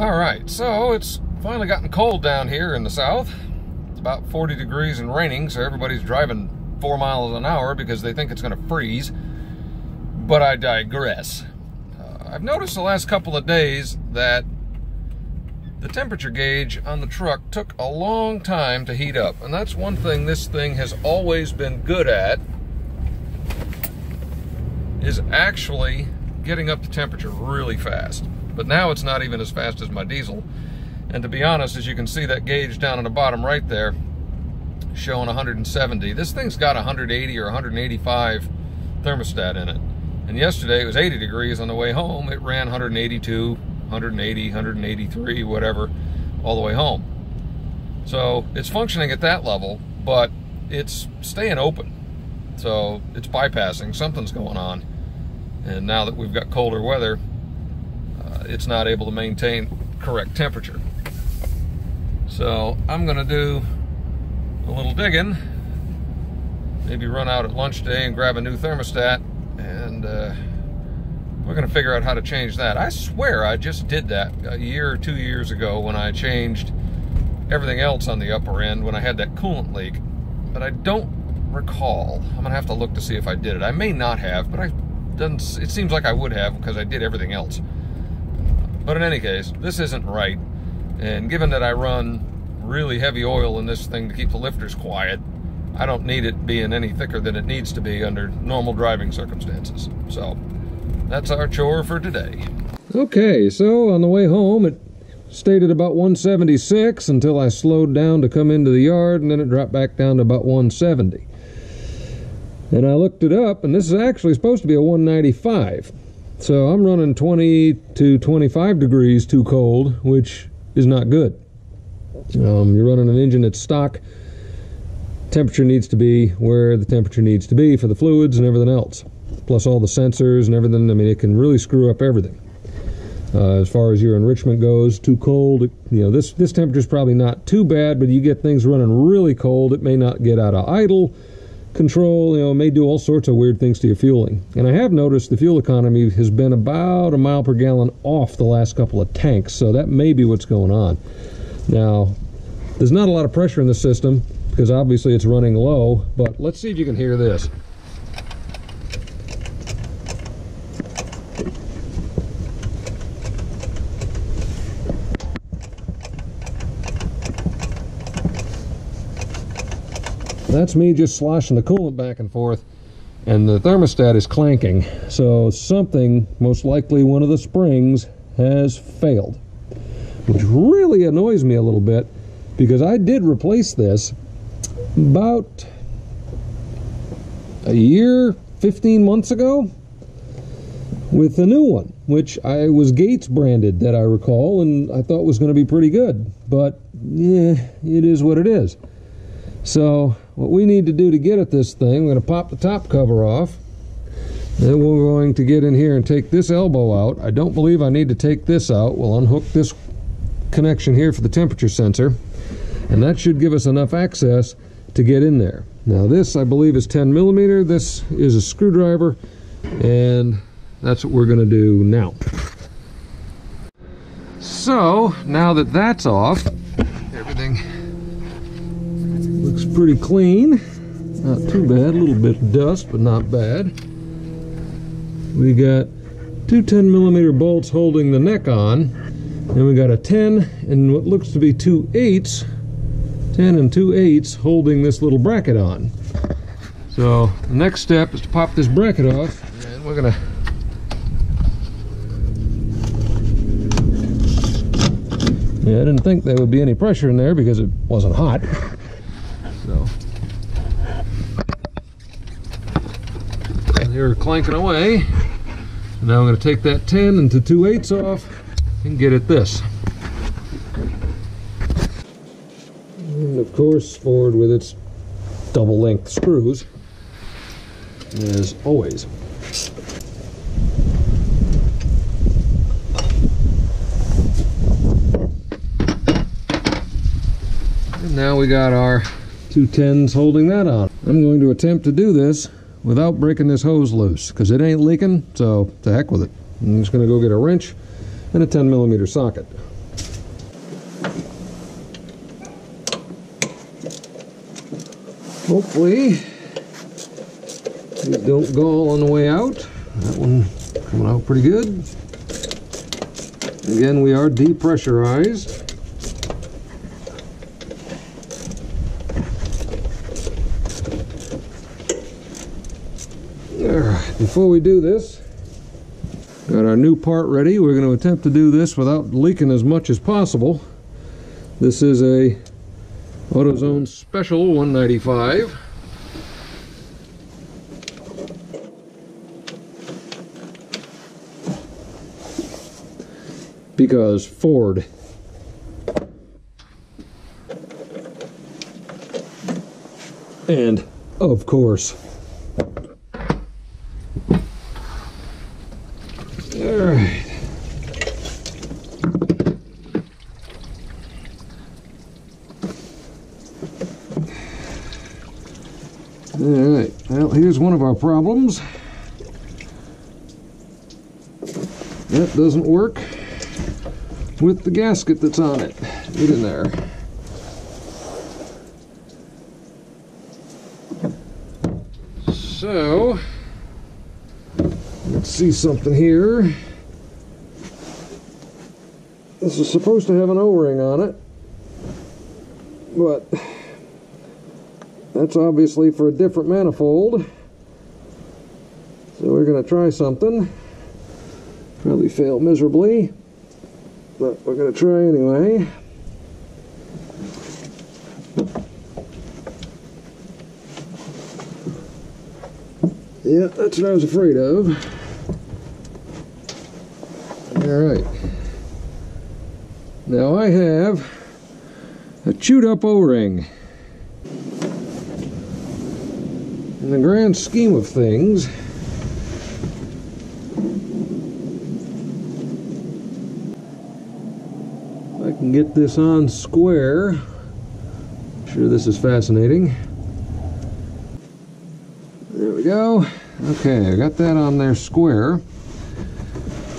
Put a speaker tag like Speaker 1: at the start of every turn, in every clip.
Speaker 1: All right, so it's finally gotten cold down here in the south. It's about 40 degrees and raining, so everybody's driving four miles an hour because they think it's going to freeze. But I digress. Uh, I've noticed the last couple of days that the temperature gauge on the truck took a long time to heat up. And that's one thing this thing has always been good at, is actually getting up the temperature really fast. But now it's not even as fast as my diesel. And to be honest, as you can see that gauge down on the bottom right there, showing 170. This thing's got 180 or 185 thermostat in it. And yesterday it was 80 degrees on the way home. It ran 182, 180, 183, whatever, all the way home. So it's functioning at that level, but it's staying open. So it's bypassing, something's going on. And now that we've got colder weather, it's not able to maintain correct temperature. So I'm gonna do a little digging, maybe run out at lunch day and grab a new thermostat, and uh, we're gonna figure out how to change that. I swear I just did that a year or two years ago when I changed everything else on the upper end when I had that coolant leak, but I don't recall. I'm gonna have to look to see if I did it. I may not have, but I doesn't. It seems like I would have because I did everything else. But in any case, this isn't right. And given that I run really heavy oil in this thing to keep the lifters quiet, I don't need it being any thicker than it needs to be under normal driving circumstances. So that's our chore for today. Okay, so on the way home, it stayed at about 176 until I slowed down to come into the yard, and then it dropped back down to about 170. And I looked it up, and this is actually supposed to be a 195. So I'm running 20 to 25 degrees too cold, which is not good. Um, you're running an engine that's stock. Temperature needs to be where the temperature needs to be for the fluids and everything else. Plus all the sensors and everything. I mean, it can really screw up everything. Uh, as far as your enrichment goes, too cold. You know, this this temperature is probably not too bad, but you get things running really cold. It may not get out of idle control. You know, may do all sorts of weird things to your fueling. And I have noticed the fuel economy has been about a mile per gallon off the last couple of tanks, so that may be what's going on. Now, there's not a lot of pressure in the system because obviously it's running low, but let's see if you can hear this. That's me just sloshing the coolant back and forth and the thermostat is clanking. So something, most likely one of the springs, has failed which really annoys me a little bit because I did replace this about a year, 15 months ago with a new one, which I was Gates branded that I recall and I thought was going to be pretty good. But yeah, it is what it is. So what we need to do to get at this thing, we're going to pop the top cover off. Then we're going to get in here and take this elbow out. I don't believe I need to take this out. We'll unhook this connection here for the temperature sensor and that should give us enough access to get in there. Now this I believe is 10 millimeter. This is a screwdriver and that's what we're going to do now. So now that that's off, pretty clean. Not too bad, a little bit of dust, but not bad. We got two 10 millimeter bolts holding the neck on then we got a 10 and what looks to be two 8s, 10 and two 8s holding this little bracket on. So the next step is to pop this bracket off and we're gonna Yeah, I didn't think there would be any pressure in there because it wasn't hot. So and here clanking away. Now I'm going to take that 10 into two 8s off and get at this. And of course, Ford with its double length screws, as always. And now we got our Two tens holding that on. I'm going to attempt to do this without breaking this hose loose because it ain't leaking, so to heck with it. I'm just going to go get a wrench and a 10 millimeter socket. Hopefully, we don't go all on the way out. That one coming out pretty good. Again, we are depressurized. Alright, before we do this, got our new part ready. We're going to attempt to do this without leaking as much as possible. This is a AutoZone Special 195. Because Ford. And, of course, All right. All right, well, here's one of our problems. That doesn't work with the gasket that's on it. Get in there. So, see something here. This is supposed to have an O-ring on it, but that's obviously for a different manifold. So we're going to try something. Probably fail miserably, but we're going to try anyway. Yeah, that's what I was afraid of. All right. Now I have a chewed up O-ring. In the grand scheme of things, I can get this on square. I'm sure this is fascinating. There we go. Okay, I got that on there square.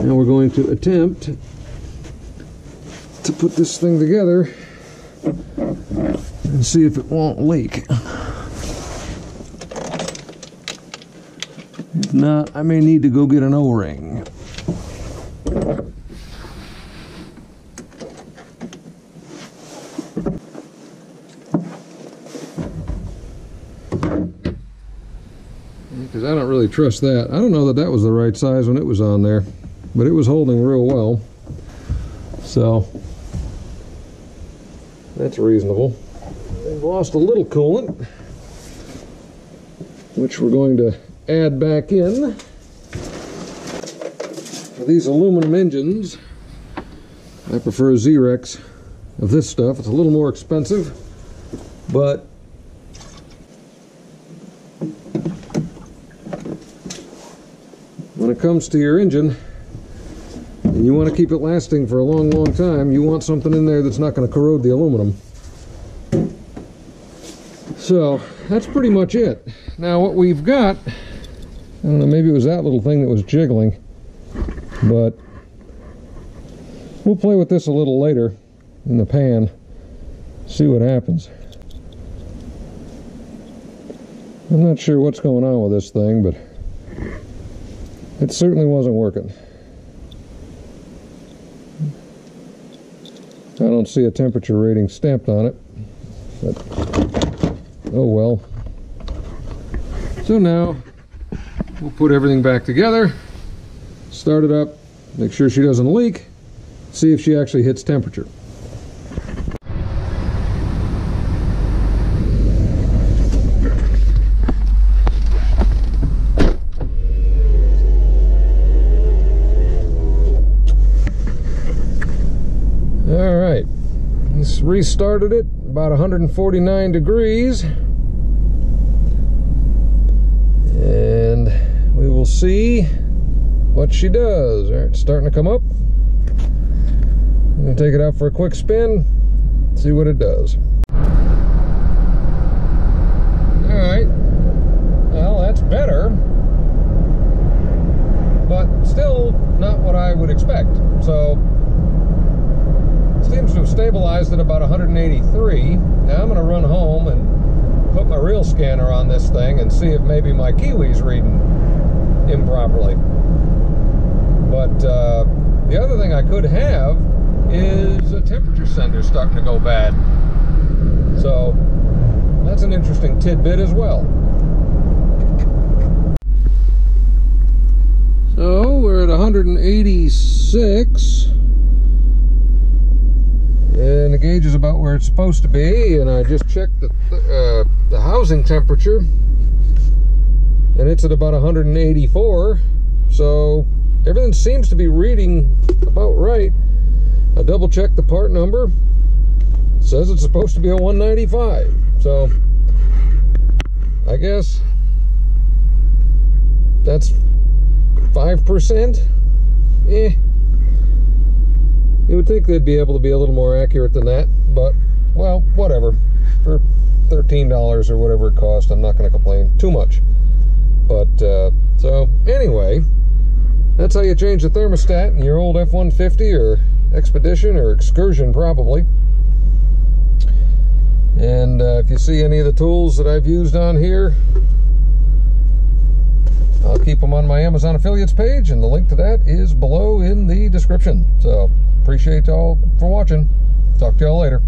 Speaker 1: Now we're going to attempt to put this thing together and see if it won't leak. If not, I may need to go get an O-ring. Because I don't really trust that. I don't know that that was the right size when it was on there, but it was holding real well. So, that's reasonable. We've lost a little coolant, which we're going to add back in. For these aluminum engines, I prefer Zerex of this stuff. It's a little more expensive, but when it comes to your engine, and you want to keep it lasting for a long, long time, you want something in there that's not going to corrode the aluminum. So that's pretty much it. Now what we've got, I don't know, maybe it was that little thing that was jiggling, but we'll play with this a little later in the pan, see what happens. I'm not sure what's going on with this thing, but it certainly wasn't working. I don't see a temperature rating stamped on it, but oh well. So now we'll put everything back together, start it up, make sure she doesn't leak, see if she actually hits temperature. All right, this restarted it about 149 degrees. And we will see what she does. All right, starting to come up. I'm gonna take it out for a quick spin, see what it does. All right, well, that's better, but still not what I would expect. So, seems to have stabilized at about 183. Now I'm gonna run home and put my real scanner on this thing and see if maybe my Kiwi's reading improperly. But uh, the other thing I could have is a temperature sender starting to go bad. So that's an interesting tidbit as well. So we're at 186 and the gauge is about where it's supposed to be and I just checked the, uh, the housing temperature and it's at about 184 so everything seems to be reading about right. I double checked the part number. It says it's supposed to be a 195 so I guess that's 5% eh you would think they'd be able to be a little more accurate than that, but, well, whatever. For $13 or whatever it cost, I'm not going to complain too much. But, uh, so, anyway, that's how you change the thermostat in your old F-150 or Expedition or Excursion, probably. And uh, if you see any of the tools that I've used on here, I'll keep them on my Amazon affiliates page, and the link to that is below in the description. So, appreciate y'all for watching. Talk to y'all later.